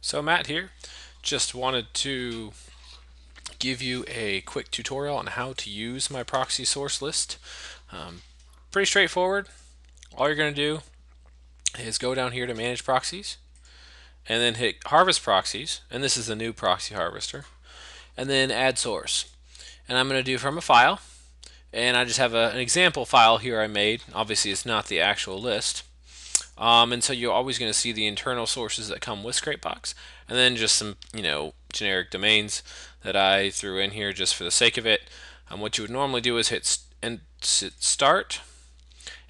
So Matt here, just wanted to give you a quick tutorial on how to use my proxy source list. Um, pretty straightforward. All you're going to do is go down here to manage proxies and then hit harvest proxies and this is the new proxy harvester and then add source and I'm going to do from a file and I just have a, an example file here I made obviously it's not the actual list um, and so you're always going to see the internal sources that come with Scrapebox, and then just some, you know, generic domains that I threw in here just for the sake of it. Um, what you would normally do is hit and start,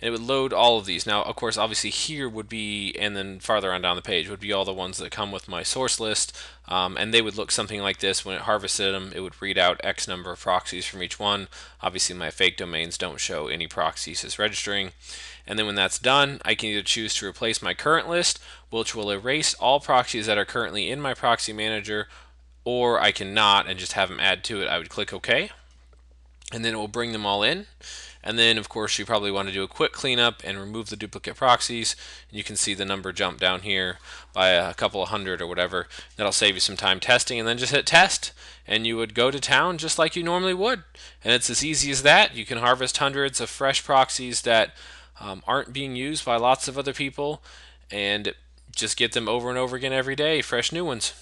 and it would load all of these. Now, of course, obviously here would be, and then farther on down the page would be all the ones that come with my source list, um, and they would look something like this. When it harvested them, it would read out X number of proxies from each one. Obviously, my fake domains don't show any proxies as registering. And then when that's done, I can either choose to replace my current list, which will erase all proxies that are currently in my proxy manager, or I cannot and just have them add to it. I would click OK, and then it will bring them all in. And then, of course, you probably want to do a quick cleanup and remove the duplicate proxies. And You can see the number jump down here by a couple of hundred or whatever. That'll save you some time testing. And then just hit test, and you would go to town just like you normally would. And it's as easy as that. You can harvest hundreds of fresh proxies that um, aren't being used by lots of other people and just get them over and over again every day, fresh new ones.